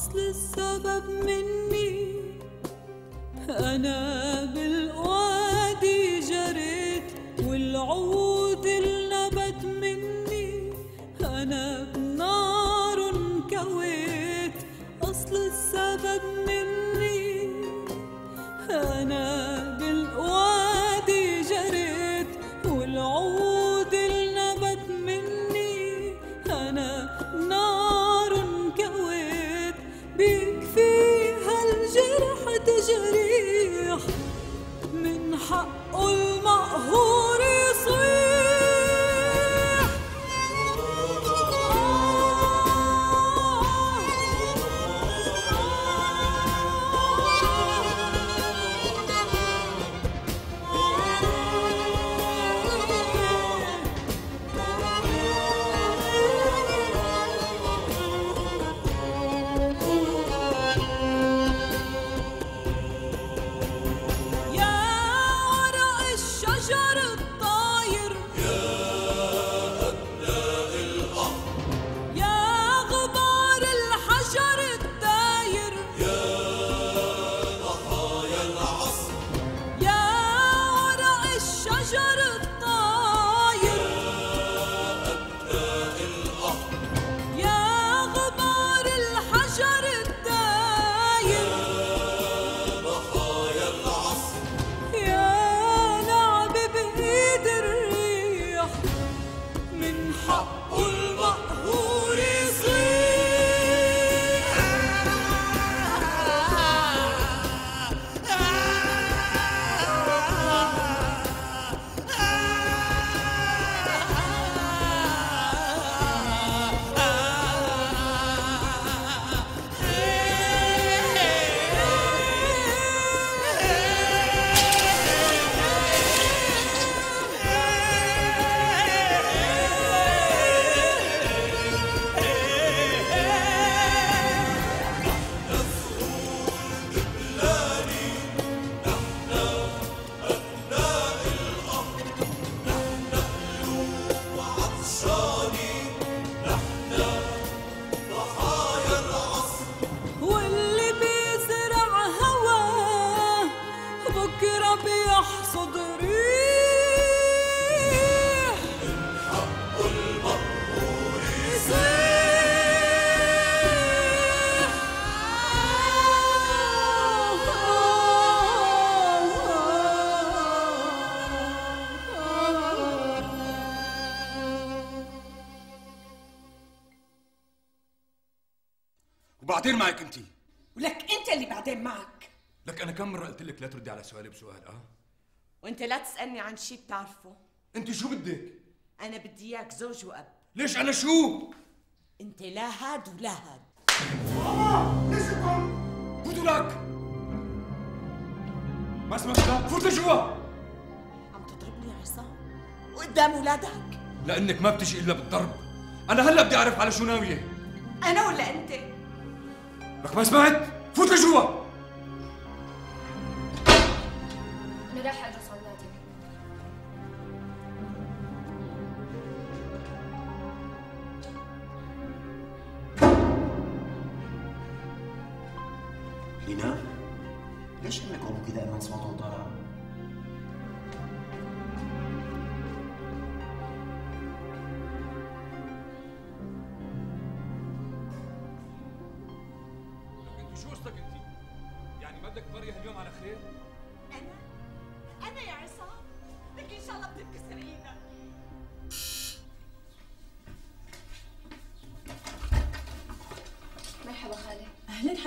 Useless of a midnight. وبعدين معك انت. ولك انت اللي بعدين معك. لك أنا كم مرة قلت لك لا تردي على سؤالي بسؤال آه؟ وانت لا تسألني عن شيء بتعرفه. انت شو بدك؟ أنا بدي إياك زوج وأب. ليش أنا شو؟ انت لا هاد ولا هاد. فوتوا لك. ما سمعت لا فوت لجوا عم تضربني عصام؟ وقدام أولادك؟ لأنك ما بتجي إلا بالضرب. أنا هلأ بدي أعرف على شو ناوية. أنا ولا أنت؟ لك ما سمعت فوت لجوا رايحة أدرس على النادي لينا ليش انك أبوك دائما صوته طالع؟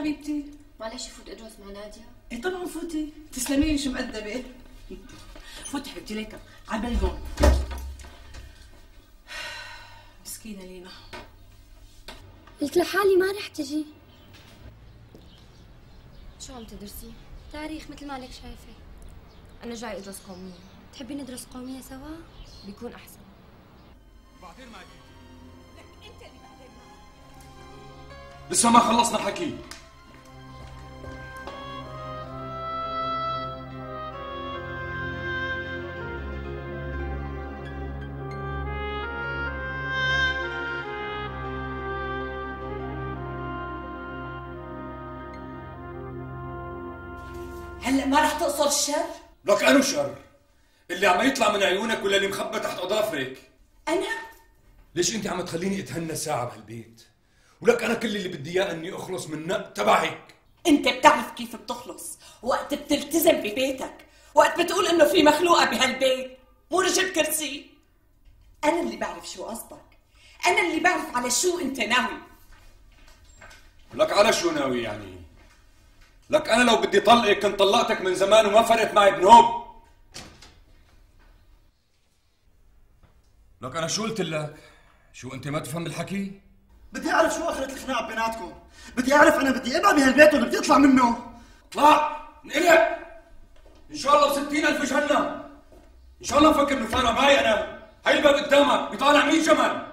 حبيبتي. معلش فوت أدرس مع نادية. إيه طبعا فوتي. تسلمي لي شو مقدمة. فوتي حبيبتي ليك. هون مسكينة لينا. قلت لحالي ما رح تجي. شو عم تدرسي؟ تاريخ مثل ما لك شايفة. أنا جاي أدرس قومية. تحبي ندرس قومية سوا؟ بيكون أحسن. بعدين معك لك أنت اللي بعدين معك لسه ما خلصنا حكي تقصر الشر لك أنو شر؟ اللي عم يطلع من عيونك ولا اللي مخبى تحت اظافرك أنا؟ ليش أنت عم تخليني أتهنى ساعة بهالبيت؟ ولك أنا كل اللي بدي إياه إني أخلص من نق تبعك. أنت بتعرف كيف بتخلص. وقت بتلتزم ببيتك. وقت بتقول إنه في مخلوقة بهالبيت. مو رجل كرسي. أنا اللي بعرف شو قصدك. أنا اللي بعرف على شو أنت ناوي. لك على شو ناوي يعني؟ لك أنا لو بدي طلقك كنت طلقتك من زمان وما فرقت معي بنوب. لك أنا شو قلت لك شو أنت ما تفهم بالحكي؟ بدي أعرف شو آخرة الخناق بيناتكم. بدي أعرف أنا بدي ابقى بهالبيت ولا بدي أطلع منه. اطلع! انقلب! إن شاء الله بستين ألف جهنم إن شاء الله مفكر انه فارق معي أنا. هاي الباب قدامك بيطالع مين جمل؟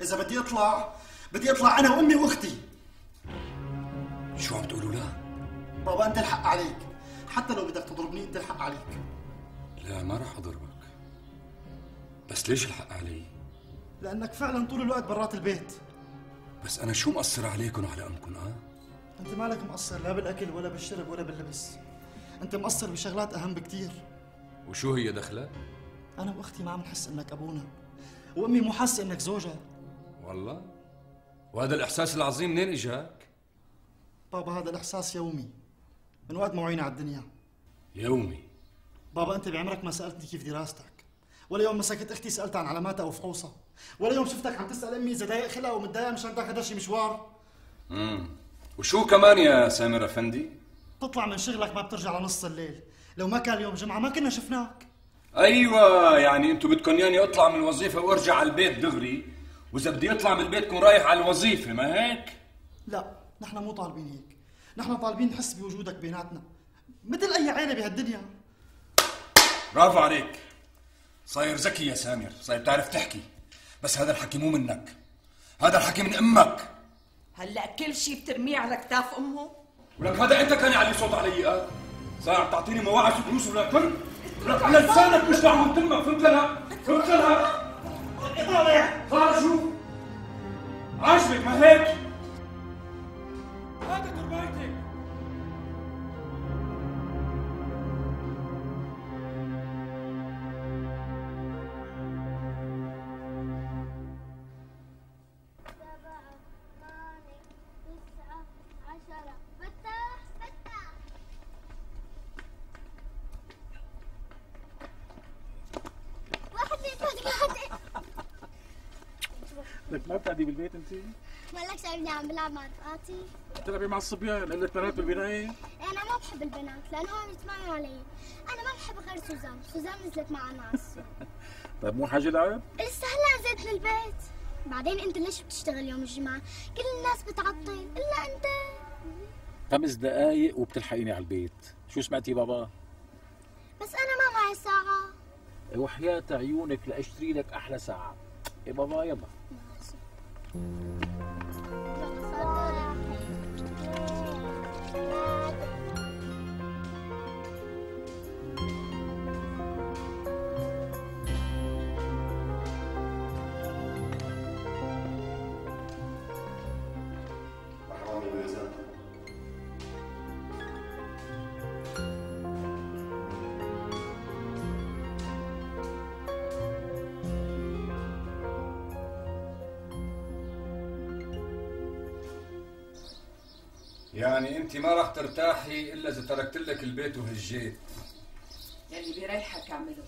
إذا بدي أطلع بدي أطلع أنا وأمي وأختي. شو عم تقولوا لا بابا انت الحق عليك. حتى لو بدك تضربني انت الحق عليك. لا ما راح أضربك. بس ليش الحق علي؟ لأنك فعلا طول الوقت برات البيت. بس أنا شو مقصر عليكم وعلى امكم آه؟ أنت مالك مقصر لا بالأكل ولا بالشرب ولا باللبس. أنت مقصر بشغلات أهم بكتير. وشو هي دخلة؟ أنا وأختي ما عم نحس إنك أبونا. وأمي مو حاسة إنك زوجها. والله؟ وهذا الإحساس العظيم منين إجاك؟ بابا هذا الإحساس يومي. من وقت ما وعينا على الدنيا. يومي. بابا انت بعمرك ما سألتني كيف دراستك. ولا يوم مسكت أختي سألت عن علاماتها وفحوصها ولا يوم شفتك عم تسأل أمي إذا ضايق خلقها ومتضايقة مشان تاخذها شي مشوار. امم وشو كمان يا سامر أفندي؟ تطلع من شغلك ما بترجع لنص الليل. لو ما كان اليوم جمعة ما كنا شفناك. أيوه يعني أنتم بدكم ياني اطلع من الوظيفة وارجع على البيت دغري. وإذا بدي اطلع من البيت كون رايح على الوظيفة ما هيك؟ لا نحن مو طالبين هيك. نحن طالبين نحس بوجودك بيناتنا. مثل أي عيلة بهالدنيا. برافو عليك. صاير ذكي يا سامر. صاير بتعرف تحكي. بس هذا الحكي مو منك. هذا الحكي من أمك. هلأ كل شيء بترميه على كتاف أمه؟ ولك هذا أنت كان يعلي صوت علي آه؟ صار عم تعطيني مواعظ ودروس ولا كل ولك على لسانك مش عم تمك. فهمت لها؟ فهمت لها؟ صار شو؟ عاجبك ما هيك؟ Hadi dur Baytik. بلعب مع رفقاتي. بتلعبي مع الصبيان قلة بنات بالبناية؟ أنا ما بحب البنات لانهم يتمايلوا علي. أنا ما بحب غير سوزان. سوزان نزلت مع ناس. طيب مو حاجة لعب؟ لسه هلا نزلت من البيت بعدين أنت ليش بتشتغل يوم الجمعة؟ كل الناس بتعطل إلا أنت. خمس دقايق وبتلحقيني على البيت. شو سمعتي بابا؟ بس أنا ما معي ساعة. وحياة عيونك لأشتري لك أحلى ساعة. يا بابا يلا. يعني انت ما راح ترتاحي إلا إذا تركت لك البيت وهجيت يلي بيريحك أعمله.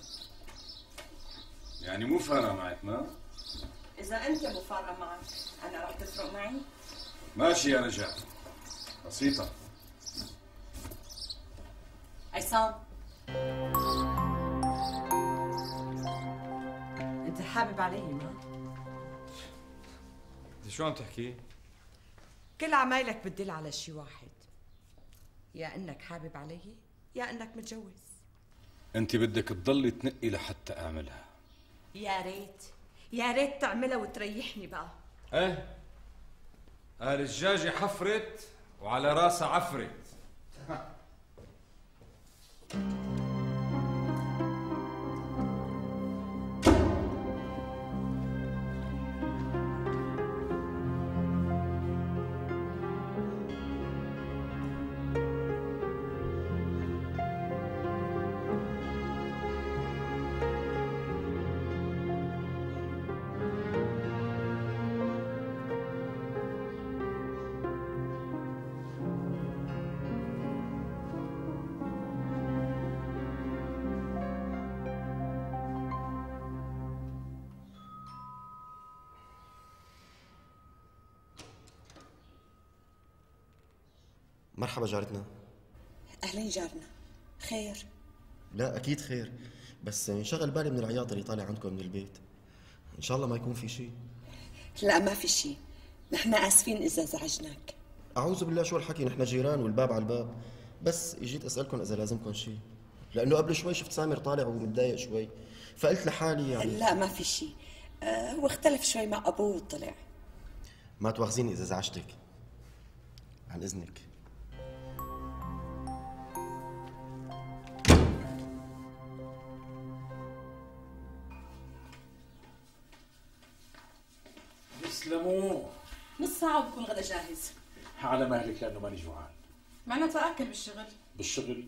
يعني مو فارقة معك ما؟ إذا أنت مو فارقة معك أنا رح تفرق معي؟ ماشي يا رجال بسيطة. عصام. أنت حابب علي ما؟ شو عم تحكي؟ كل عمايلك بتدل على شيء واحد. يا إنك حابب علي يا إنك متجوز. أنت بدك تضلي تنقي لحتى أعملها. يا ريت يا ريت تعملها وتريحني بقى. إيه؟ قال الدجاجة حفرت وعلى راسها عفرت. مرحبا جارتنا. أهلين جارنا. خير. لا أكيد خير. بس انشغل بالي من العياط اللي طالع عندكم من البيت. إن شاء الله ما يكون في شيء. لا ما في شيء. نحن آسفين إذا زعجناك. أعوذ بالله شو الحكي؟ نحن جيران والباب على الباب. بس اجيت أسألكم إذا لازمكم شيء. لأنه قبل شوي شفت سامر طالع ومتضايق شوي. فقلت لحالي يعني. لا ما في شيء. آه هو اختلف شوي مع أبوه وطلع. ما تواخذيني إذا زعجتك. عن إذنك. يسلموا نص ساعة وبكون الغدا جاهز. على مهلك لأنه ماني جوعان. معناتها آكل بالشغل. بالشغل؟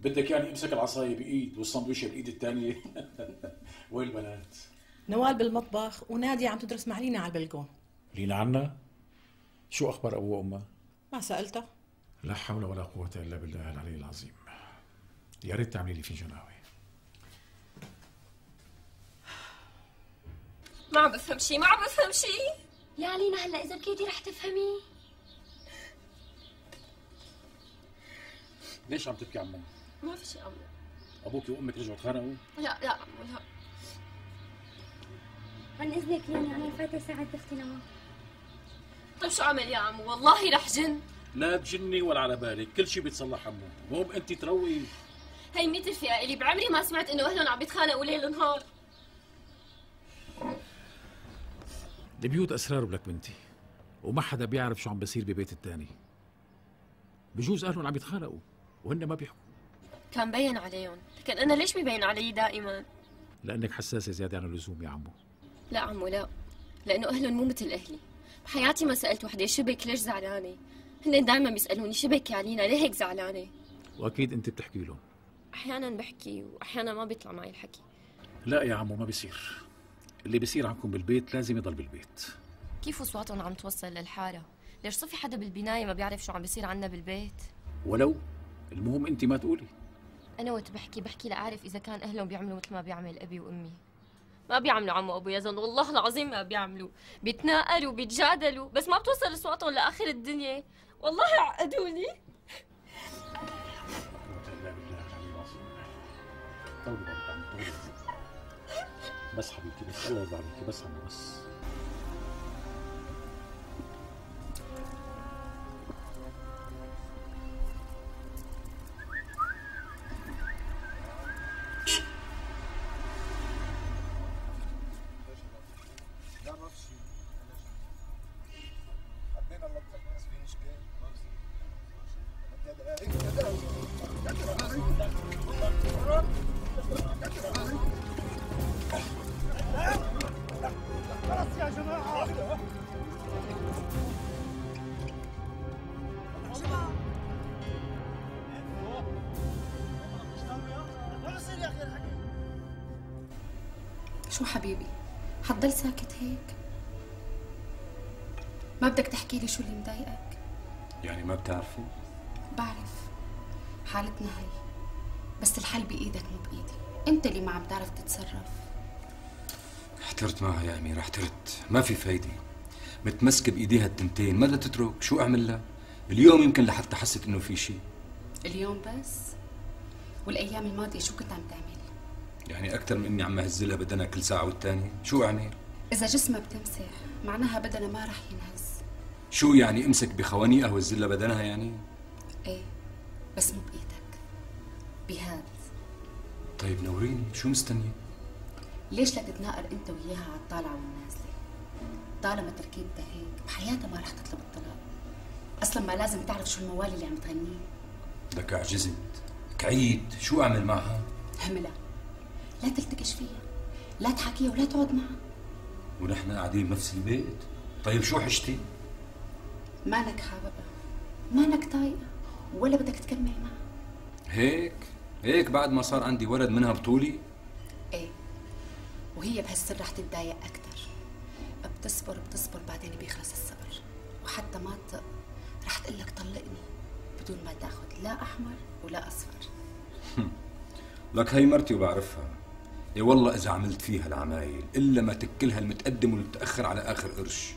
بدك يعني امسك العصاية بإيد والسندويشه بالايد الثانية وين البنات؟ نوال بالمطبخ ونادية عم تدرس مع لينا على البلكون. لينا عنا؟ شو أخبار ابوه وامها؟ ما سألتها. لا حول ولا قوة إلا بالله العلي العظيم. يا ريت تعملي لي فنجان قهوة ما عم بفهم شيء ما عم بفهم شيء يا علينا هلا إذا بكيتي رح تفهمي. ليش عم تبكي عمو؟ ما في شيء عمو. أبوك وأمك رجعوا تخانقوا؟ لا لا عمو لا. عن إذنك يعني أنا فاتت ساعة أختي نوال طيب شو عمل يا عمو؟ والله رح جن. لا تجني ولا على بالك كل شيء بيتصلح عمو. مو انت تروي. هي ميت رفيقة إلي بعمري ما سمعت إنه أهلهم عم يتخانقوا ليل ونهار البيوت أسرار ولك بنتي وما حدا بيعرف شو عم بصير ببيت الثاني بجوز أهلهم عم يتخانقوا وهن ما بيحكوا. كان بين عليهم لكن أنا ليش ببين علي دائما؟ لأنك حساسة زيادة عن اللزوم يا عمو. لا عمو لا. لأنه أهلهم مو مثل أهلي. بحياتي ما سألت وحدة شبك ليش زعلانة؟ هن دائما بيسألوني شبك يا علينا ليه هيك زعلانة؟ وأكيد أنت بتحكي لهم. أحيانا بحكي واحيانا ما بيطلع معي الحكي. لا يا عمو ما بيصير. اللي بيصير عندكم بالبيت لازم يضل بالبيت. كيف اصواتهم عم توصل للحارة؟ ليش صفي حدا بالبناية ما بيعرف شو عم بيصير عنا بالبيت؟ ولو المهم انت ما تقولي. أنا وقت بحكي بحكي لأعرف إذا كان أهلهم بيعملوا مثل ما بيعمل أبي وأمي. ما بيعملوا عمو أبو يزن والله العظيم ما بيعملوا. بيتناقلوا بيتجادلوا بس ما بتوصل اصواتهم لآخر الدنيا. والله عقدوني. طولي بس حبيبتي بس الله يرضى عليكي بس عمو بس. شو حبيبي؟ حتضل ساكت هيك؟ ما بدك تحكي لي شو اللي مضايقك؟ يعني ما بتعرفي؟ بعرف. حالتنا هي. بس الحل بإيدك مو بإيدي. أنت اللي ما عم تعرف تتصرف. احترت معها يا أميرة احترت. ما في فايدة. متمسكة بإيديها التنتين ما بدها تترك. شو أعمل لها؟ اليوم يمكن لحتى حست إنه في شيء اليوم بس؟ والأيام الماضية شو كنت عم تعمل؟ يعني أكثر من إني عم أهزلها بدنها كل ساعة والتانية. شو أعمل؟ إذا جسمها بتمسح معناها بدنها ما رح ينهز. شو يعني امسك بخوانيقها وهزلها بدنها يعني؟ إيه بس مو بإيدك. بهاد طيب نوريني شو مستنية؟ ليش لا تتناقر أنت وياها على الطالعة والنازلة؟ طالما تركيبتها هيك بحياتها ما رح تطلب الطلاق. أصلا ما لازم تعرف شو الموال اللي عم تغنيه. لك عجزت كعيد شو أعمل معها؟ هملا لا تلتكش فيها لا تحكيها ولا تقعد معها ونحن قاعدين بنفس البيت. طيب شو حشتي؟ مانك حاببها مانك طايقة ولا بدك تكمل معها هيك؟ هيك بعد ما صار عندي ولد منها بطولي؟ إيه وهي بهالسر رح تتضايق أكتر. بتصبر بتصبر بعدين بيخلص الصبر. وحتى ما تطق رح تقول لك طلقني بدون ما تاخذ لا أحمر ولا أصفر. لك هي مرتي وبعرفها. إي والله إذا عملت فيها العمايل إلا ما تكلها المتقدم والمتأخر على آخر قرش.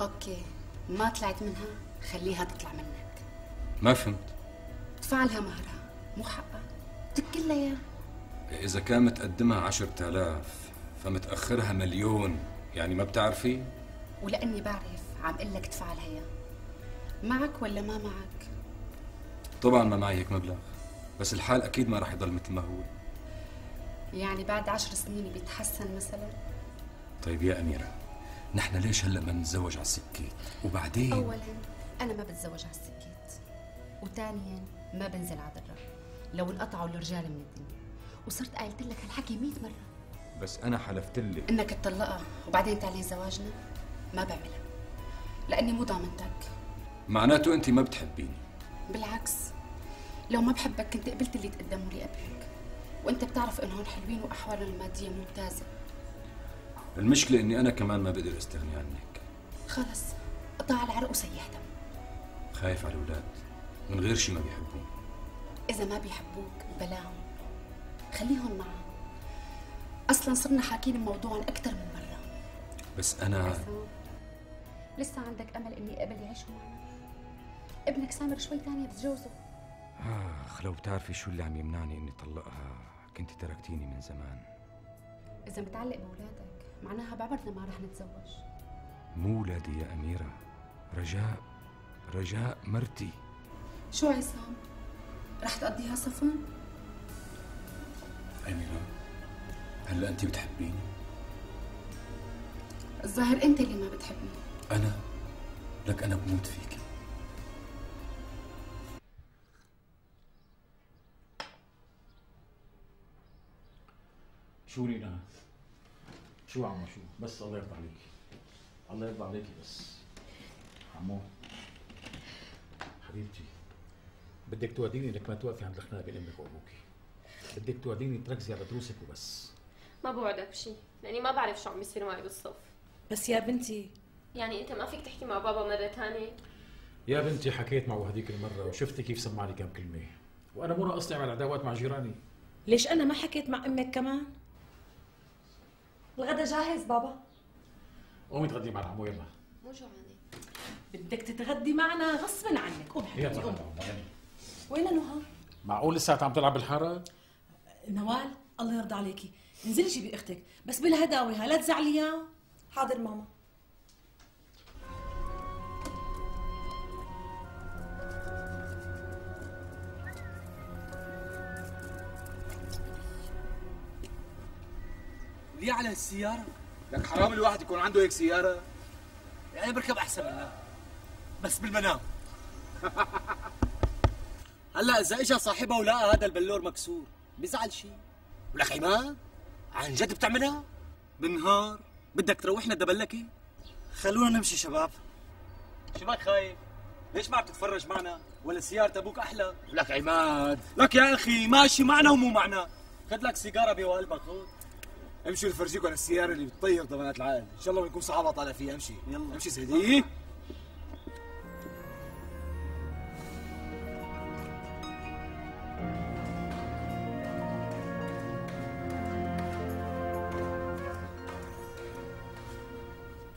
أوكي ما طلعت منها؟ خليها تطلع منك. ما فهمت. ادفع لها مهرها. مو حقها. تكلها اياه إذا كان متقدمها عشرة آلاف فمتأخرها مليون. يعني ما بتعرفي؟ ولأني بعرف عم أقول لك ادفع لها اياه معك ولا ما معك؟ طبعا ما معي هيك مبلغ. بس الحال أكيد ما راح يضل مثل ما هو. يعني بعد عشر سنين بيتحسن مثلا؟ طيب يا أميرة نحن ليش هلأ ما نتزوج على السكيت وبعدين؟ اولا أنا ما بتزوج على السكيت وثانيا ما بنزل على ضرة لو انقطعوا الرجال من الدنيا. وصرت قايلت لك هالحكي 100 مرة. بس أنا حلفت لك. إنك تطلقها. وبعدين تعلن زواجنا؟ ما بعملها. لأني مو ضامنتك. معناته أنت ما بتحبيني. بالعكس. لو ما بحبك كنت قبلت اللي تقدموا لي قبلك وأنت بتعرف إنهم حلوين واحوالهم المادية ممتازة. المشكلة إني أنا كمان ما بقدر أستغني عنك. خلص قطع العرق وسيح دم. خايف على الأولاد. من غير شي ما بيحبوني إذا ما بيحبوك بلاهم خليهم معهم أصلا صرنا حاكين بموضوعهم أكثر من مرة. بس أنا لسه عندك أمل إني قبل يعيشوا معنا؟ ابنك سامر شوي تانية بتجوزه. آخ لو بتعرفي شو اللي عم يمنعني إني طلقها. كنت تركتيني من زمان. إذا متعلق بأولادك معناها بعمرنا ما رح نتزوج. مو ولادي يا أميرة. رجاء رجاء مرتي. شو عصام؟ رح تقضيها صفن؟ أميرة هلا أنت بتحبيني؟ الظاهر أنت اللي ما بتحبني. أنا؟ لك أنا بموت فيكي شو رينا شو عمو شو؟ بس الله يرضى عليك. الله يرضى عليكي بس. عمو. حبيبتي. بدك توديني انك ما توقفي عند الخناقه بين أمك وابوكي بدك توديني تركزي على دروسك وبس. ما بوعدك بشي. لاني ما بعرف شو عم بيصير معي بالصف. بس يا بنتي. يعني أنت ما فيك تحكي مع بابا مرة ثانية يا بنتي حكيت معه هذيك المرة وشفتي كيف سمعني كم كلمة. وأنا مو ناقصني أعمل عداوات مع جيراني. ليش أنا ما حكيت مع أمك كمان؟ الغدا جاهز بابا؟ قومي تغدي مع عمو يلا. مو جوعانه بدك تتغدي معنا غصبا عنك. قوم حبيبتي يلا قوم. وين نهى معقول لساتها عم تلعب بالحارة؟ نوال الله يرضى عليكي. انزلي جيبي أختك. بس بالهداوي ها لا تزعليها حاضر ماما. على السيارة؟ لك حرام الواحد يكون عنده هيك سيارة يعني بركب أحسن منها بس بالمنام هلأ إذا إجا صاحبها ولقى هذا البلور مكسور بيزعل شيء ولك عماد عن جد بتعملها؟ بالنهار بدك تروحنا دبلكي؟ خلونا نمشي شباب شو ماك خايف؟ ليش ما عم تتفرج معنا؟ ولا سيارة أبوك أحلى؟ لك عماد لك يا أخي ماشي معنا ومو معنا خذ لك سيجارة بقلبك خذ امشوا نفرجيكم على السيارة اللي بتطير ضمانات العالم، إن شاء الله بنكون صحابة طالع فيها. امشي، يلا. امشي سيدي.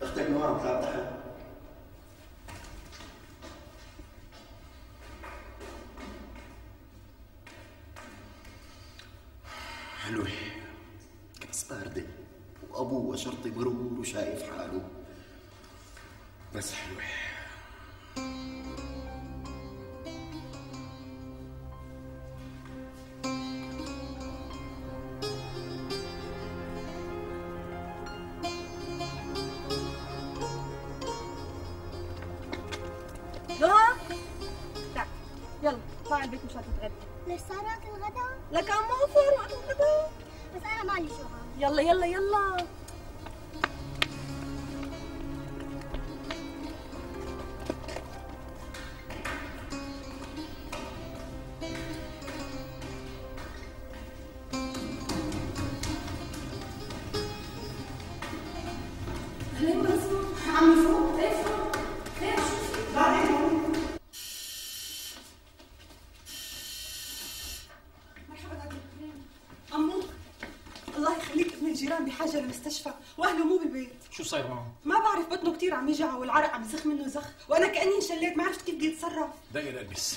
أختك نوار بس حلوة نهى تعال يلا طلع البيت مشان تتغدى ليش صار وقت الغداء؟ لك عم ما صار وقت الغداء بس أنا مالي شغل. يلا يلا يلا. صاير معه؟ ما بعرف بطنه كثير عم يجعه والعرق عم يزخ منه زخ. وأنا كأني انشليت ما عرفت كيف بدي أتصرف. دقيقة بس.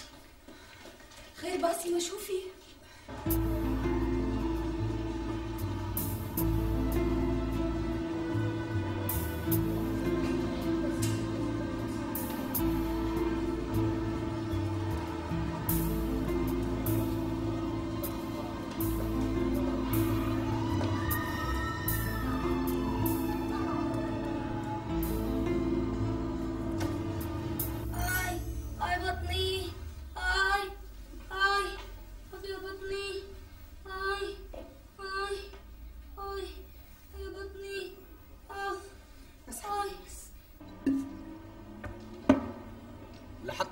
خير باسي ما شوفي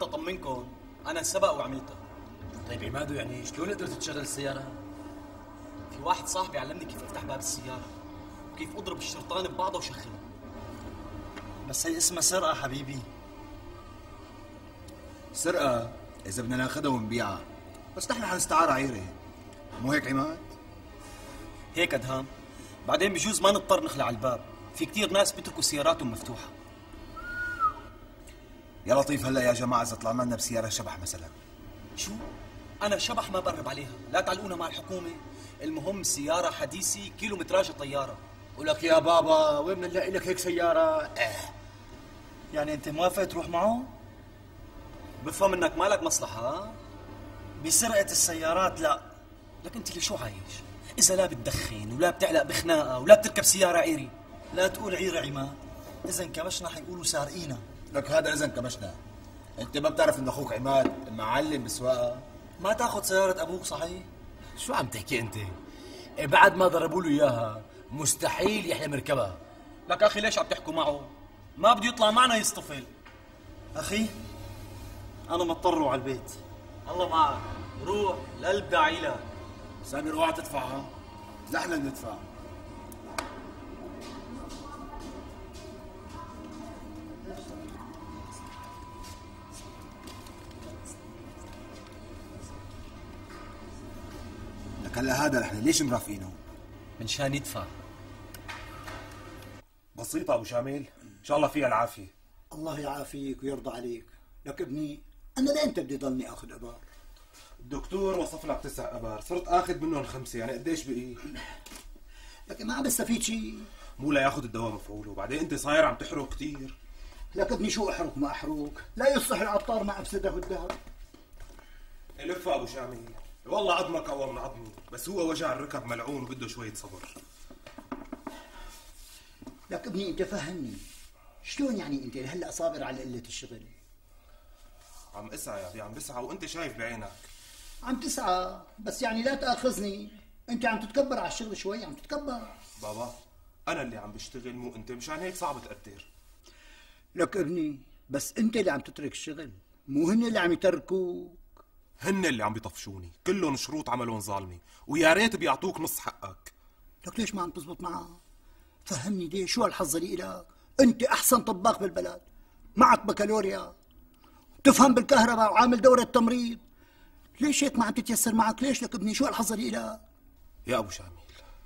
لحتى اطمنكم أنا السبق وعملتها طيب عمادو يعني شلون قدرت تشغل السيارة؟ في واحد صاحبي علمني كيف أفتح باب السيارة وكيف أضرب الشرطان ببعضه وشغله بس هي اسمها سرقة حبيبي. سرقة؟ إذا بدنا ناخذها ونبيعها. بس نحن حنستعار عيرة. مو هيك عماد؟ هيك ادهام بعدين بجوز ما نضطر نخلع الباب. في كتير ناس بيتركوا سياراتهم مفتوحة. يا لطيف هلا يا جماعة إذا طلعنا لنا بسيارة شبح مثلا شو؟ أنا شبح ما بقرب عليها لا تعلقونا مع الحكومة المهم سيارة حديثة كيلومتراج الطيارة ولك يا بابا وين بنلاقي لك هيك سيارة؟ إيه يعني أنت موافق تروح معه؟ بفهم إنك مالك مصلحة ها؟ بسرقة السيارات لا لك أنت لشو عايش؟ إذا لا بتدخن ولا بتعلق بخناقة ولا بتركب سيارة عيري لا تقول عيرة عماد إذا انكمشنا حيقولوا سارقينا لك هذا إذا انكمشنا أنت ما بتعرف إن أخوك عماد معلم بالسواقة ما تأخذ سيارة أبوك صحيح؟ شو عم تحكي أنت؟ إيه بعد ما ضربوا له إياها مستحيل يحلم يركبها لك أخي ليش عم تحكوا معه؟ ما بده يطلع معنا يصطفل. أخي أنا مضطر على البيت. الله معك. روح القلب داعي لك سامر اوعى تدفعها نحن ندفع. لك هلا هذا نحن ليش مرافقينه؟ منشان يدفع. بسيطة أبو شامل إن شاء الله فيها العافية. الله يعافيك ويرضى عليك. لك ابني أنا لامتى بدي ضلني أخذ أبار. الدكتور وصف لك تسع أبار. صرت آخذ منهم خمسة يعني قديش بقي؟ لكن ما عم بستفيد شيء مو لا ياخذ الدواء مفعوله. وبعدين أنت صاير عم تحرق كثير لك ابني شو أحرق ما أحرق؟ لا يصلح العطار ما أفسده الذهب لف أبو شامل والله عظمك أقوى من عظمي. بس هو وجع الركب ملعون وبده شوية صبر. لك ابني انت فهمني. شلون يعني انت هلأ صابر على قلة الشغل؟ عم اسعى يا أبي عم بسعى وأنت شايف بعينك. عم تسعى بس يعني لا تاخذني انت عم تتكبر على الشغل شوي عم تتكبر. بابا أنا اللي عم بشتغل مو أنت. مشان هيك صعب تقدر. لك ابني بس أنت اللي عم تترك الشغل. مو هن اللي عم يتركوك هن اللي عم بيطفشوني. كلهم شروط عملهم ظالمة. ويا ريت بيعطوك نص حقك. لك ليش ما عم تزبط معه؟ فهمني ليش شو هالحظ اللي إلك؟ أنت أحسن طباخ بالبلد. معك بكالوريا. تفهم بالكهرباء وعامل دورة تمريض. ليش هيك ما عم تتيسر معك؟ ليش لك ابني؟ شو هالحظ اللي إلك؟ يا أبو شامل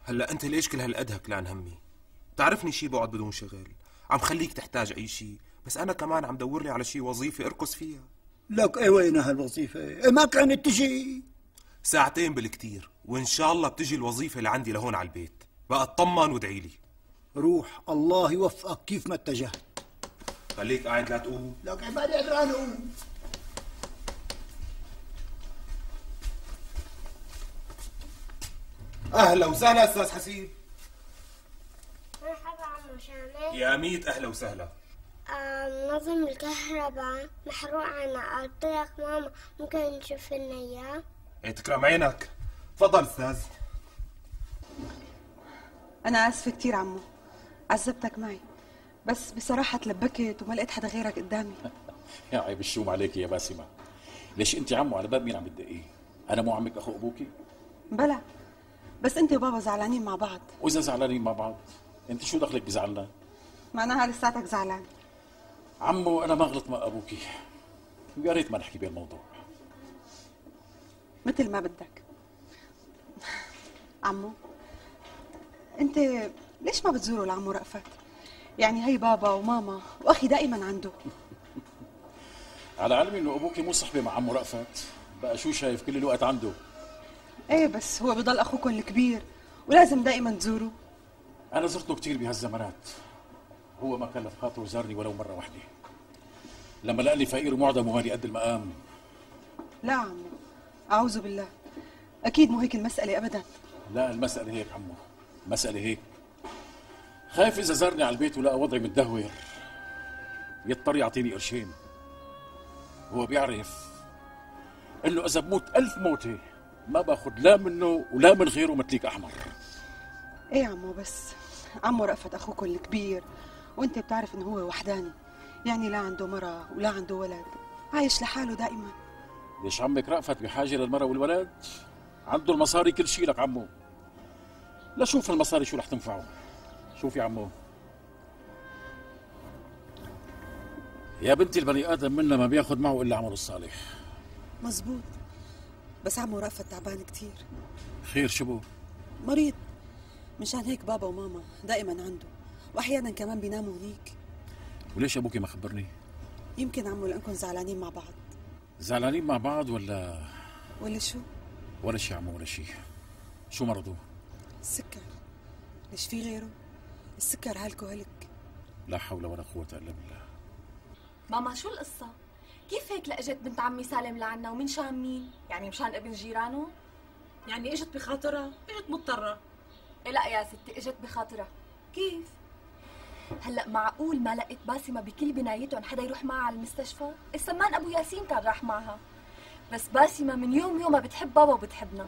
هلأ أنت ليش كل هالقد هكلان همي؟ بتعرفني شي بقعد بدون شغل. عم خليك تحتاج أي شي بس أنا كمان عم دور لي على شي وظيفة أركز فيها. لك إيه وينها هالوظيفة؟ إيه ما كانت تجي. ساعتين بالكتير وإن شاء الله بتجي الوظيفة لعندي لهون على البيت. بقى اطمن وادعي لي. روح الله يوفقك كيف ما اتجهت. خليك قاعد لا تقوم. لك عبالي قدران اقوم أهلا وسهلا أستاذ حسين. مرحبا عمو شامل. يا ميت أهلا وسهلا. نظم الكهرباء محروق عنا قلت لك ماما ممكن تشوف لنا اياه إيه تكرم عينك. تفضل أستاذ. أنا آسفة كتير عمو. عذبتك معي. بس بصراحة تلبكت وما لقيت حدا غيرك قدامي. يا عيب الشوم عليك يا باسمة. ليش انت عمو على باب مين عم بتدقيه أنا مو عمك أخو أبوكي؟ بلا بس أنت وبابا زعلانين مع بعض. وإذا زعلانين مع بعض أنت شو دخلك بزعلنا؟ معناها لساتك زعلان. عمو أنا ما غلط مع ابوكي ويا ريت ما نحكي بهالموضوع. مثل ما بدك. عمو أنت ليش ما بتزوروا لعمو رأفت؟ يعني هي بابا وماما وأخي دائما عنده. على علمي إنه ابوكي مو صحبه مع عمو رأفت. بقى شو شايف؟ كل الوقت عنده. إيه بس هو بضل اخوكم الكبير ولازم دائما تزوروا أنا زرته كثير بهالزمانات هو ما كلف خاطره وزارني ولو مرة واحدة. لما لقى لي فقير ومعدم ومالي قد المقام. لا عمو أعوذ بالله. أكيد مو هيك المسألة ابدا. لا المسألة هيك عمو مسألة هيك. خايف إذا زارني على البيت ولقى وضعي متدهور. يضطر يعطيني قرشين. هو بيعرف إنه إذا بموت ألف موتة ما باخذ لا منه ولا من غيره متليك أحمر. إيه يا عمو بس عمو رأفت أخوكم الكبير. وانت بتعرف انه هو وحداني. يعني لا عنده مرة ولا عنده ولد. عايش لحاله دائما. ليش عمك رأفت بحاجة للمرة والولد؟ عنده المصاري كل شيء لك عمو. لا شوف المصاري شو رح تنفعه. شوف يا عمو. يا بنتي البني آدم منا ما بياخذ معه إلا عمله الصالح. مزبوط بس عمو رأفت تعبان كتير. خير شبو مريض. مشان هيك بابا وماما دائما عنده. وأحيانا كمان بيناموا هنيك وليش أبوكي ما خبرني؟ يمكن عمو لأنكم زعلانين مع بعض. زعلانين مع بعض ولا؟ ولا شو؟ ولا شيء عمو ولا شيء شو مرضه؟ السكر. ليش في غيره؟ السكر هلكو هلك لا حول ولا قوة إلا بالله. ماما شو القصة؟ كيف هيك لأجت بنت عمي سالم لعنا؟ ومن شان مين؟ يعني مشان ابن جيرانه؟ يعني إجت بخاطرها؟ إجت مضطرة. إيه لا يا ستي إجت بخاطرها. كيف؟ هلا معقول ما لقيت باسمة بكل بنايتهم حدا يروح معها على المستشفى؟ السمان أبو ياسين كان راح معها. بس باسمة من يوم يومها بتحب بابا وبتحبنا.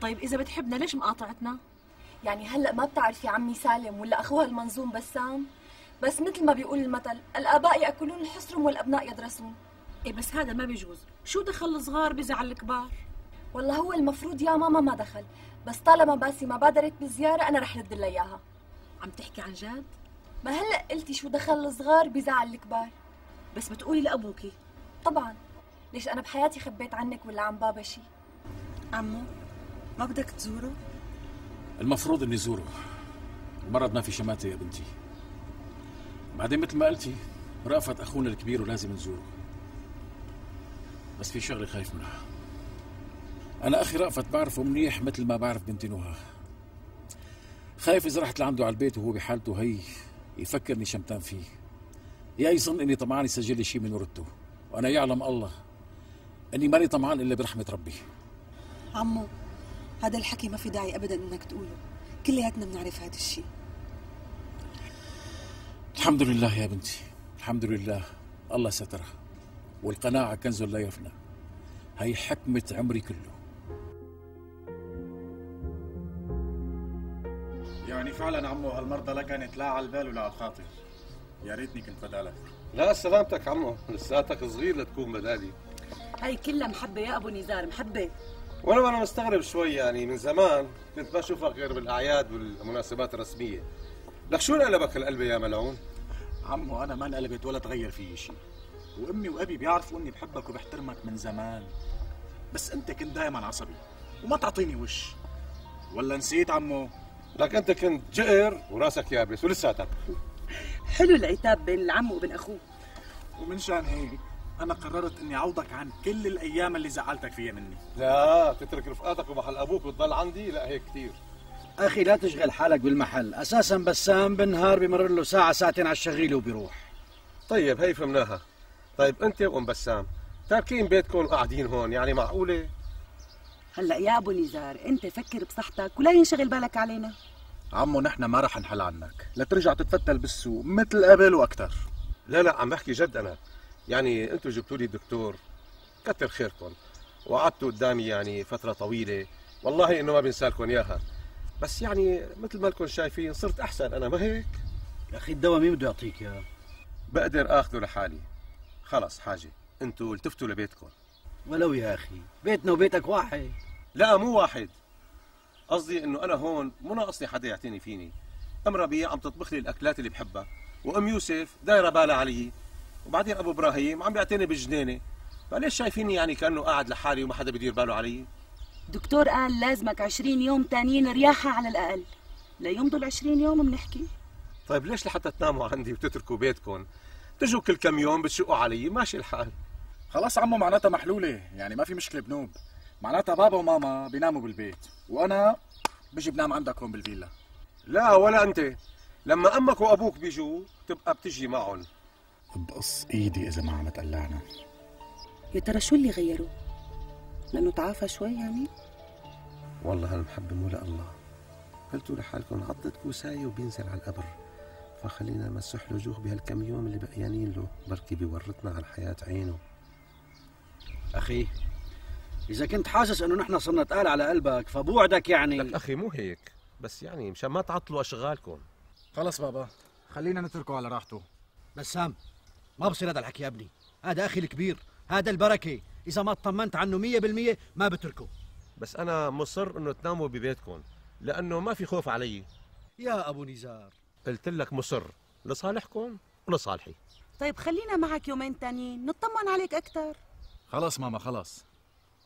طيب إذا بتحبنا ليش مقاطعتنا؟ يعني هلا ما بتعرفي عمي سالم ولا أخوها المنظوم بسام؟ بس مثل ما بيقول المثل الآباء يأكلون الحصرم والأبناء يدرسون. إيه بس هذا ما بيجوز. شو دخل الصغار بزعل الكبار؟ والله هو المفروض يا ماما ما دخل. بس طالما باسي ما بادرت بالزيارة أنا رح رد لها إياها. عم تحكي عن جد؟ ما هلأ قلتي شو دخل الصغار بزعل الكبار؟ بس بتقولي لأبوكي. طبعا. ليش أنا بحياتي خبيت عنك ولا عن بابا شي؟ عمو ما بدك تزوره؟ المفروض إني زوره المرض ما في شماتة يا بنتي. بعدين مثل ما قلتي رأفت أخونا الكبير ولازم نزوره. بس في شغلة خايف منها. أنا أخي رأفت بعرفه منيح مثل ما بعرف بنتي نهى خايف إذا رحت لعنده على البيت وهو بحالته هي يفكرني شمتان فيه. يا يظن إني طمعان يسجل لي شيء من ورثته وأنا يعلم الله إني ماني طمعان إلا برحمة ربي. عمو هذا الحكي ما في داعي ابدا إنك تقوله. كلياتنا بنعرف هذا الشيء الحمد لله يا بنتي. الحمد لله. الله سترها والقناعة كنز لا يفنى. هي حكمة عمري كله. فعلا عمو هالمرضى لا كانت لا على البال ولا على الخاطر. يا ريتني كنت بدالك لا سلامتك عمو. لساتك صغير لتكون بدالي. هاي كلها محبة يا أبو نزار محبة. وأنا أنا مستغرب شوي يعني من زمان كنت ما أشوفك غير بالأعياد والمناسبات الرسمية. لك شو انقلبك القلب يا ملعون؟ عمو أنا ما انقلبت ولا تغير فيي شيء وأمي وأبي بيعرفوا إني بحبك وبحترمك من زمان. بس أنت كنت دائما عصبي وما تعطيني وش. ولا نسيت عمو؟ لك أنت كنت جئر وراسك يابس ولساتك حلو العتاب بين العم وبين أخوه. ومن شان هيك أنا قررت إني أعوضك عن كل الأيام اللي زعلتك فيها مني. لا تترك رفقاتك ومحل أبوك وتضل عندي؟ لا هيك كثير أخي لا تشغل حالك بالمحل. أساسا بسام بالنهار بمرر له ساعة ساعتين على الشغيله وبيروح. طيب هي فهمناها. طيب أنت وأم بسام تاركين بيتكم وقاعدين هون يعني معقولة؟ هلا يا أبو نزار أنت فكر بصحتك ولا ينشغل بالك علينا. عمو نحن ما رح نحل عنك. لترجع تتفتل بالسوق مثل قبل وأكثر لا لا عم بحكي جد أنا. يعني أنتم جبتوا لي دكتور كتر خيركم. وقعدتوا قدامي يعني فترة طويلة. والله إنه ما بنسالكم إياها. بس يعني مثل ما لكم شايفين صرت أحسن أنا ما هيك؟ يا أخي الدواء مين بده يعطيك اياه بقدر آخذه لحالي. خلص حاجة. أنتوا التفتوا لبيتكم. ولو يا أخي بيتنا وبيتك واحد. لا مو واحد. قصدي إنه أنا هون مو ناقصني حدا يعتني فيني. أم ربيع عم تطبخ لي الأكلات اللي بحبها وأم يوسف دايرة بالها علي. وبعدين أبو إبراهيم عم بيعطيني بالجنينه فليش شايفيني يعني كأنه قاعد لحالي وما حدا بيدير باله علي؟ دكتور قال لازمك عشرين يوم تانيين رياحة على الأقل. ليمضوا العشرين يوم بنحكي. طيب ليش لحتى تناموا عندي وتتركوا بيتكم؟ تجوا كل كم يوم بتشقوا علي ماشي الحال. خلاص عمو معناتها محلولة. يعني ما في مشكلة بنوب. معناتها بابا وماما بيناموا بالبيت وأنا بجي بنام عندك هون بالفيلا. لا ولا أنت. لما أمك وأبوك بيجوا تبقى بتجي معهم. بقص إيدي إذا ما عم تقلعنا يا ترى شو اللي غيره؟ لأنه تعافى شوي يعني؟ والله هالمحبة مو الله. قلتوا لحالكم عضة كوساية وبينزل على القبر. فخلينا نمسح له جوخ بهالكم يوم اللي بقيانين له بركي بيورطنا على حياة عينه. أخي. إذا كنت حاسس إنه نحن صرنا تقال على قلبك فبوعدك يعني. لك أخي مو هيك. بس يعني مشان ما تعطلوا أشغالكم. خلص بابا خلينا نتركه على راحته. بسام ما بصير هذا الحكي يا ابني. هذا أخي الكبير هذا البركة. إذا ما اطمنت عنه مية بالمية ما بتركه. بس أنا مصر إنه تناموا ببيتكم لأنه ما في خوف علي. يا أبو نزار. قلت لك مصر لصالحكم ولصالحي. طيب خلينا معك يومين تانيين. نطمن عليك أكثر خلاص ماما خلاص.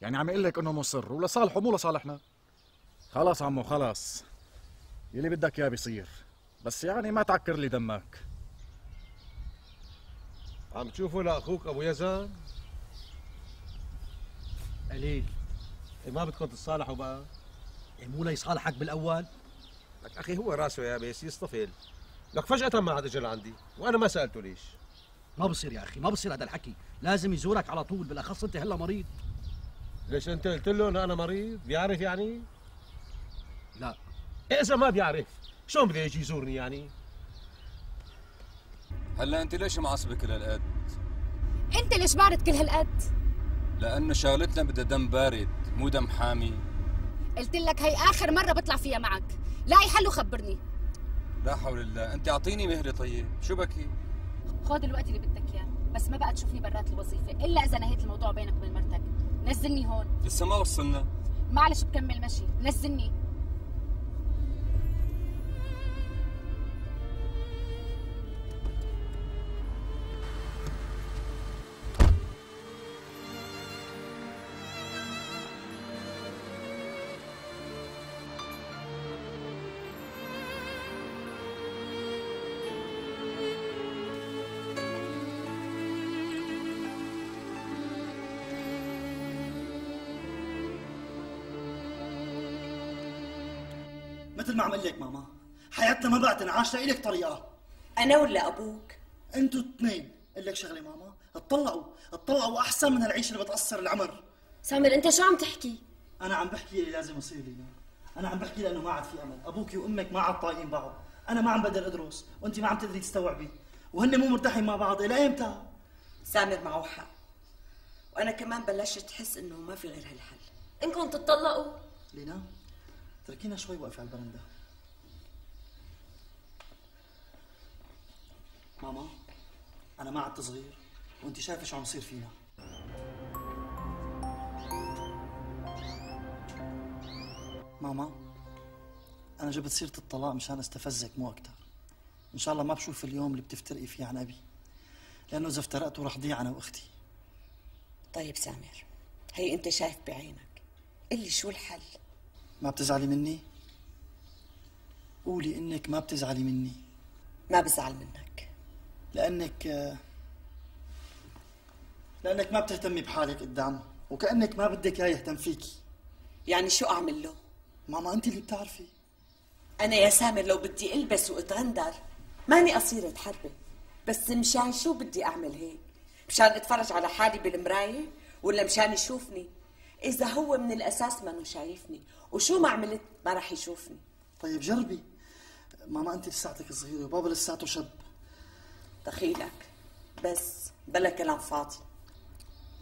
يعني عم أقول لك إنه مصر ولصالحه مو لصالحنا. خلاص عمو خلاص. يلي بدك إياه بيصير. بس يعني ما تعكر لي دمك. عم تشوفوا لأخوك أبو يزن؟ قليل. إيه ما بدكم تتصالحوا بقى؟ إيه مو ليصالحك بالأول؟ لك أخي هو راسه يا بيس يصطفل. لك فجأة ما عاد اجى لعندي وأنا ما سألته ليش ما بصير يا أخي ما بصير هذا الحكي. لازم يزورك على طول بالأخص أنت هلا مريض. ليش أنت قلت له إنه أنا مريض؟ بيعرف يعني؟ لا. إيه إذا ما بيعرف شلون بده يجي يزورني يعني؟ هلا أنت ليش معصبه كل هالقد؟ أنت ليش بارد كل هالقد؟ لأنه شغلتنا بدها دم بارد مو دم حامي. قلت لك هي آخر مرة بطلع فيها معك. لاقي حل وخبرني. لا حول الله. أنت أعطيني مهله طيب. شو بكي؟ خذ الوقت اللي بدك إياه. بس ما بقى تشوفني برات الوظيفة إلا إذا نهيت الموضوع بينك وبين مرتك. نزلني هون. لسه ما وصلنا. معلش بكمل مشي. نزلني. مثل ما عم أقول لك ماما. حياتنا ما بقى تنعاش لك طريقة. أنا ولا أبوك؟ أنتوا اثنين. أقول لك شغلة ماما. اطلعوا. اطلعوا أحسن من العيشه اللي بتقصر العمر. سامر أنت شو عم تحكي؟ أنا عم بحكي اللي لازم يصير لي. أنا عم بحكي لأنه ما عاد في أمل. أبوك وأمك ما عاد طايقين بعض. أنا ما عم بقدر أدرس. وأنت ما عم تقدري تستوعبي. وهن مو مرتاحين مع بعض. إلى ايمتى سامر معه حق. وأنا كمان بلشت أحس إنه ما في غير هالحل. إنكم تتطلقوا لينا. تركينا شوي واقفه على البرندة. ماما أنا ما عدت صغير وأنت شايفة شو عم يصير فينا. ماما أنا جبت سيرة الطلاق مشان استفزك مو أكثر إن شاء الله ما بشوف اليوم اللي بتفترقي فيه عن أبي لأنه إذا افترقتوا رح ضيع أنا وأختي. طيب سامر هي أنت شايف بعينك. قل شو الحل؟ ما بتزعلي مني؟ قولي إنك ما بتزعلي مني. ما بزعل منك. لأنك لأنك ما بتهتمي بحالك قدامه وكأنك ما بدك إياه يهتم فيكي يعني شو أعمل له؟ ماما أنت اللي بتعرفي. أنا يا سامر لو بدي ألبس وأتغندر ماني قصيرة حربة بس مشان شو بدي أعمل هيك؟ مشان أتفرج على حالي بالمراية ولا مشان يشوفني؟ إذا هو من الأساس ما شايفني. وشو ما عملت ما راح يشوفني. طيب جربي. ماما أنت لساتك صغيره وبابا لساته شاب. دخيلك. بس بلا كلام فاضي.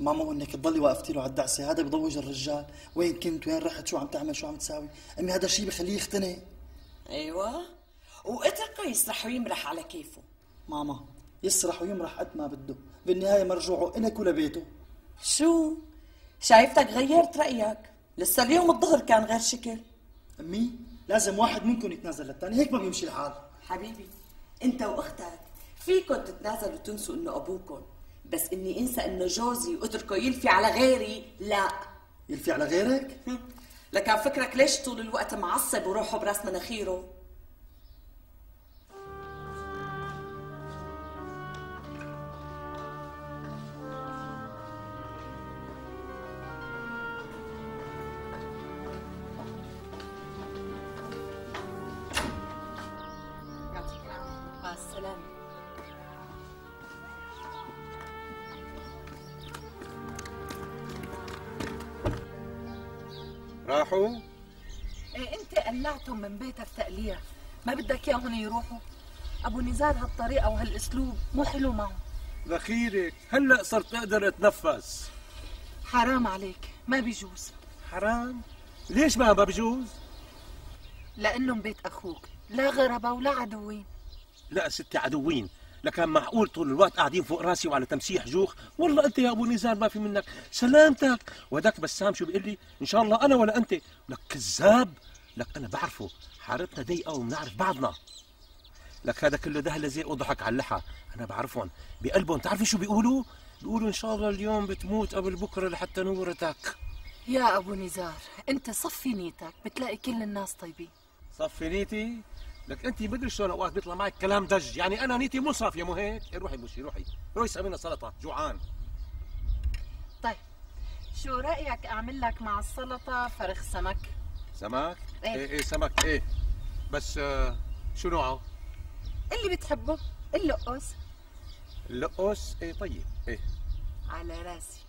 ماما وإنك تضلي وقفتي له على الدعسة. هذا بضوج الرجال. وين كنت؟ وين رحت؟ شو عم تعمل؟ شو عم تساوي؟ أمي هذا الشيء بخليه يختنق. أيوه. واتركه يسرح ويمرح على كيفه. ماما يسرح ويمرح قد ما بده. بالنهاية مرجوعه الك ولبيته شو؟ شايفتك غيرت رأيك. لسه اليوم الظهر كان غير شكل. أمي لازم واحد منكم يتنازل للثاني هيك ما بيمشي الحال. حبيبي انت وأختك فيكم تتنازلوا وتنسوا إنه ابوكم بس إني أنسى إنه جوزي وأتركه يلفي على غيري لا. يلفي على غيرك؟ لكان فكرك ليش طول الوقت معصب وروحه براس مناخيره ما بدك إياهم يروحوا؟ أبو نزار هالطريقة وهالأسلوب مو حلو معه ذخيرك هلأ صرت أقدر أتنفس. حرام عليك. ما بيجوز. حرام؟ ليش ما بجوز لأنهم بيت أخوك. لا غرباء ولا عدوين. لا ستي عدوين. لكان معقول طول الوقت قاعدين فوق راسي وعلى تمسيح جوخ. والله أنت يا أبو نزار ما في منك سلامتك. وهداك بسام شو بيقول لي؟ إن شاء الله أنا ولا أنت. لك كذاب. لك أنا بعرفه. حارتنا ضيقه وبنعرف بعضنا. لك هذا كله دهل زي وضحك على اللحى. أنا بعرفهم. بقلبهم. تعرفي شو بيقولوا؟ بيقولوا إن شاء الله اليوم بتموت قبل بكرة لحتى نورتك يا أبو نزار أنت صفي نيتك. بتلاقي كل الناس طيبين. صفي نيتي؟ لك انت مدري شلون أوقات بيطلع معك كلام دج. يعني أنا نيتي مو صافية مو هيك؟ إيه، روحي بوشي روحي. روحي لنا سلطة. جوعان. طيب. شو رأيك أعمل لك مع السلطة فرخ سمك؟ سمك إيه. إيه إيه سمك إيه. بس آه شو نوعه؟ اللي بتحبه اللقوس. اللقوس؟ إيه طيب إيه. على راسي.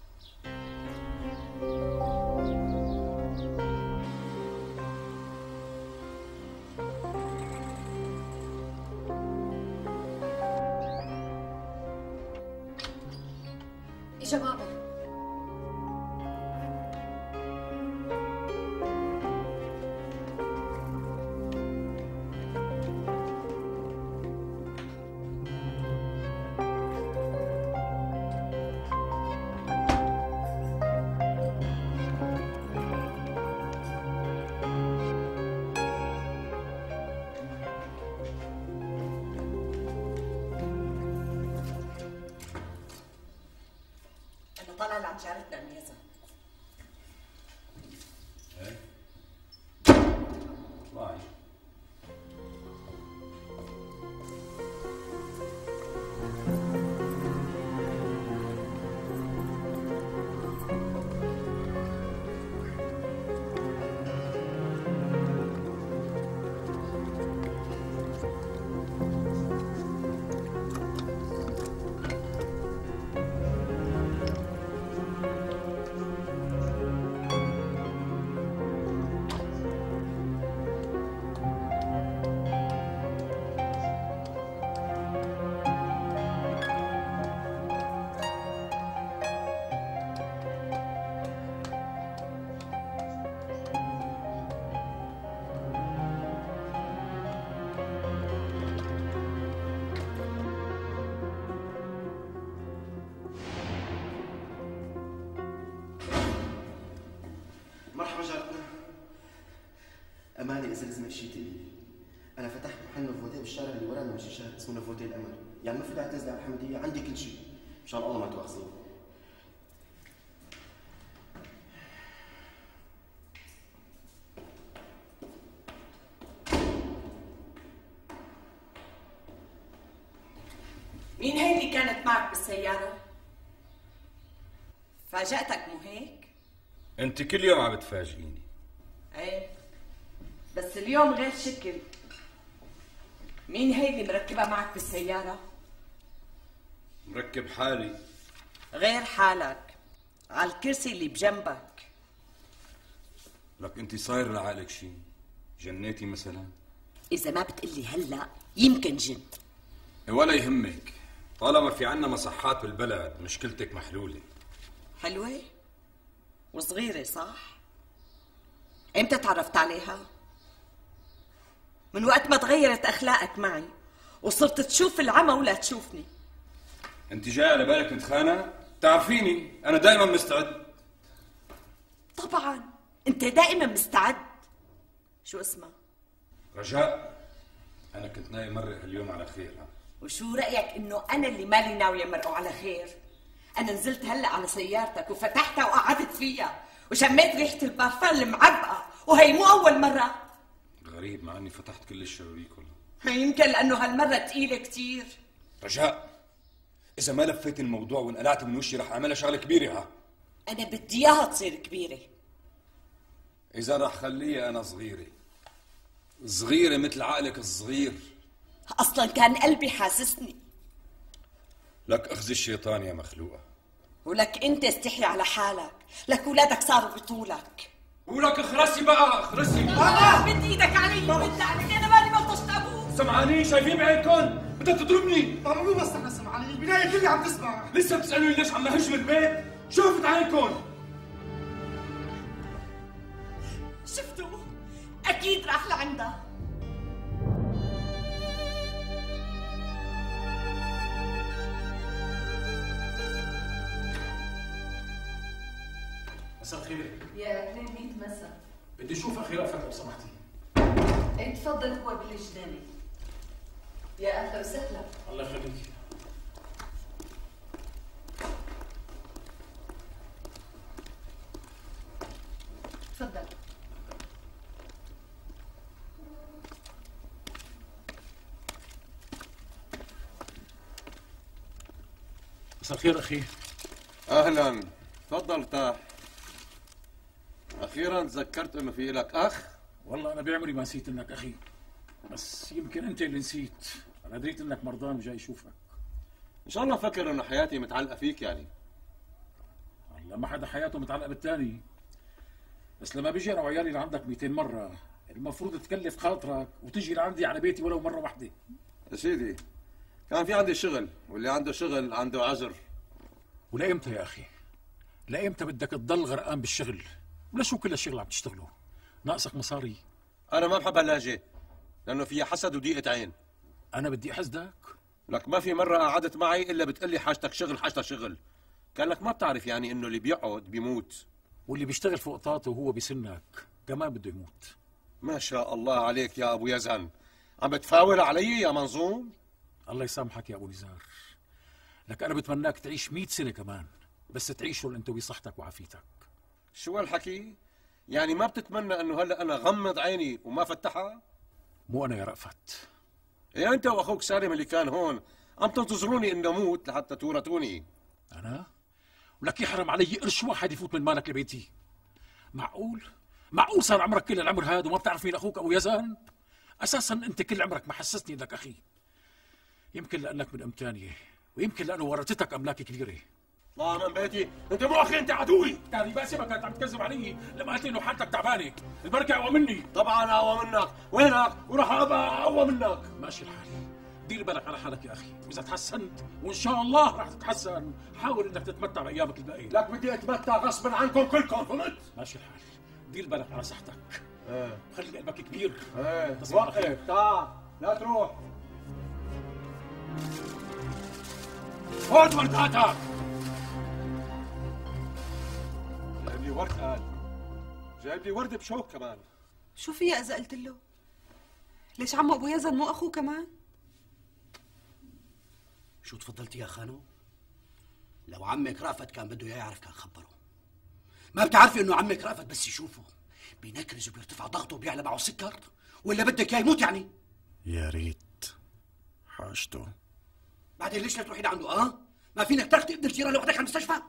اجا بابا أنا طالعه لعند اذا لازمك شيء تقولي أنا فتحت محل نوفوتي بالشارع اللي ورانا مش شارع اسمه نوفوتي الأمل. يعني ما في داعي تنزلي على الحمديه عندي كل شيء. مشان الله ما تواخذيني مين هي اللي كانت معك بالسيارة؟ فاجأتك مو هيك؟ أنت كل يوم عم بتفاجئيني. بس اليوم غير شكل. مين هي اللي مركبة معك بالسيارة؟ مركب حالي. غير حالك. على الكرسي اللي بجنبك. لك انت صاير لعقلك شيء جنيتي مثلا؟ إذا ما بتقلي هلأ يمكن جن ولا يهمك. طالما في عنا مصحات بالبلد مشكلتك محلولة. حلوة؟ وصغيرة صح؟ إمتى تعرفت عليها؟ من وقت ما تغيرت أخلاقك معي وصرت تشوف العمى ولا تشوفني. أنت جاي على بالك نتخانق؟ تعرفيني أنا دائما مستعد. طبعا أنت دائما مستعد. شو اسمها؟ رجاء أنا كنت ناوي مرق اليوم على خير ها؟ وشو رأيك إنه أنا اللي مالي ناوية مرقوا على خير؟ أنا نزلت هلأ على سيارتك وفتحتها وقعدت فيها وشميت ريحة البارفان المعبقة وهي مو أول مرة. غريب مع إني فتحت كل الشبابيك كلها. يمكن لأنه هالمرة تقيلة كتير. رجاء إذا ما لفيت الموضوع وانقلعت من وشي رح أعملها شغلة كبيرة ها؟ أنا بدي إياها تصير كبيرة. إذا رح خليها أنا صغيرة. صغيرة مثل عقلك الصغير. أصلا كان قلبي حاسسني. لك أخذ الشيطان يا مخلوقة. ولك أنت استحي على حالك. لك ولادك صاروا بطولك. ولك اخرسي بقى اخرسي. مد إيدك علي مد عليك أنا مالي بلطشت أبوك سمعانين شايفين بعينكم بدك تضربني؟ بابا مو بس إحنا سمعانين البداية كلها عم تسمع. لسه بتسألوني ليش عم نهجم البيت؟ شوفت عينكم شفتوا؟ أكيد راح لعندها. مساء الخير. يا أهلين ميت مسا بدي أشوف أخي رأفت لو سمحتي. إيه تفضل هو بالجناني. يا أهلا وسهلا. الله يخليك. تفضل. مساء الخير أخي. أهلا. تفضل ارتاح أخيرا تذكرت أنه في لك أخ. والله أنا بعمري ما نسيت إنك أخي بس يمكن أنت اللي نسيت. أنا دريت إنك مرضان وجاي أشوفك. إن شاء الله فكر إنه حياتي متعلقة فيك يعني. والله ما حدا حياته متعلقة بالتاني. بس لما بيجي أنا وعيالي لعندك 200 مرة المفروض تكلف خاطرك وتجي لعندي على بيتي ولو مرة واحدة. يا سيدي كان في عندي شغل واللي عنده شغل عنده عذر. ولامتى يا أخي؟ لامتى بدك تضل غرقان بالشغل؟ ولا شو كل الشغل عم تشتغله ناقصك مصاري. أنا ما بحب هاللهجه لأنه فيها حسد وضيقة عين. أنا بدي أحسدك. لك ما في مرة قعدت معي إلا بتقلي حاجتك شغل حاجتك شغل. كانك ما بتعرف يعني إنه اللي بيقعد بيموت. واللي بيشتغل فوق طاقته وهو بسنك. كمان بده يموت. ما شاء الله عليك يا أبو يزن. عم بتفاول علي يا منظوم؟ الله يسامحك يا أبو نزار. لك أنا بتمناك تعيش 100 سنة كمان بس تعيشهم انت بصحتك وعافيتك. شو هالحكي؟ يعني ما بتتمنى إنه هلأ أنا غمض عيني وما فتحها؟ مو أنا يا رأفت. يا أنت وأخوك سالم اللي كان هون عم تنتظروني اني أموت لحتى تورثوني. أنا؟ ولك يحرم علي قرش واحد يفوت من مالك لبيتي. معقول؟ معقول صار عمرك كل العمر هذا وما بتعرف مين أخوك ابو يزن أساسا أنت كل عمرك ما حسستني إنك أخي. يمكن لأنك من ام تانية ويمكن لأنه ورثتك أملاك كبيرة. طلع من بيتي. انت مو أخي انت عدوي. يعني باسمة كانت عم تكذب علي. لما قلت لي إنه حالتك تعبانة. البركه أقوى مني. طبعا أقوى منك. وينك؟ وراح أبقى أقوى منك. ماشي الحال. دير بالك على حالك يا أخي. واذا تحسنت وإن شاء الله راح تتحسن. حاول إنك تتمتع بأيامك الباقيه لك بدي أتمتع غصبا عنكم كلكم. فهمت؟ ماشي الحال. دير بالك على صحتك. إيه. خلي قلبك كبير. إيه. وقف. تعال. لا تروح. خذ ورداتك ورد قال جايب لي ورد بشوك كمان. شو فيها إذا قلت له؟ ليش عمو أبو يزن مو أخوه كمان؟ شو تفضلتي يا خانو؟ لو عمك رأفت كان بده إياه يعرف كان خبره. ما بتعرفي إنه عمك رأفت بس يشوفه. بينكرز وبيرتفع ضغطه وبيعلى معه السكر ولا بدك إياه يموت يعني؟ يا ريت. حاجته. بعدين ليش لا تروحي لعنده آه؟ ما فينك تاخذي ابن الجيران لوحدك على المستشفى؟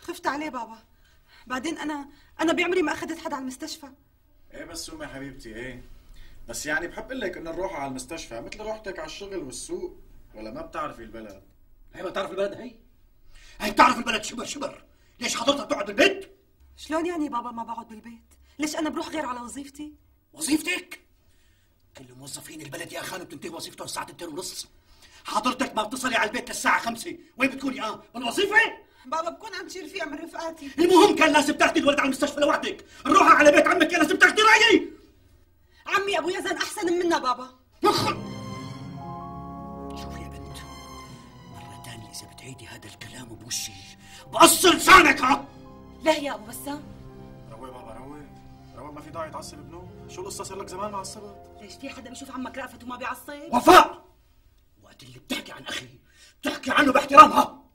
خفت عليه بابا. بعدين أنا أنا بعمري ما أخذت حدا على المستشفى. إيه بس امي حبيبتي إيه. بس يعني بحب أقول لك إنه نروح على المستشفى مثل روحتك على الشغل والسوق ولا ما بتعرفي البلد؟ هي ما بتعرف البلد هي؟ هي بتعرف البلد شبر شبر. ليش حضرتك تقعد بالبيت؟ شلون يعني بابا ما بقعد بالبيت؟ ليش أنا بروح غير على وظيفتي؟ وظيفتك؟ كل موظفين البلد يا خالد بتنتهي وظيفتهم الساعة 2 ونص. حضرتك ما بتصلي على البيت للساعة 5 وين بتكوني؟ آه بالوظيفة بابا بكون عم تشيل فيها من رفقاتي. المهم كان لازم تاخذي الولد على المستشفى لوحدك. نروح على بيت عمك كان لازم تاخذي رأيي. عمي أبو يزن أحسن منا بابا. شوفي يا بنت مرة تانية إذا بتعيدي هذا الكلام بوشي بقص لسانك ها. لا يا أبو بسام. روي بابا روي. روي ما في داعي تعصب ابنه. شو القصة؟ صار لك زمان ما عصبت. ليش في حدا بيشوف عمك رأفت وما بيعصب؟ وفاء! وقت اللي بتحكي عن أخي بتحكي عنه باحترام ها.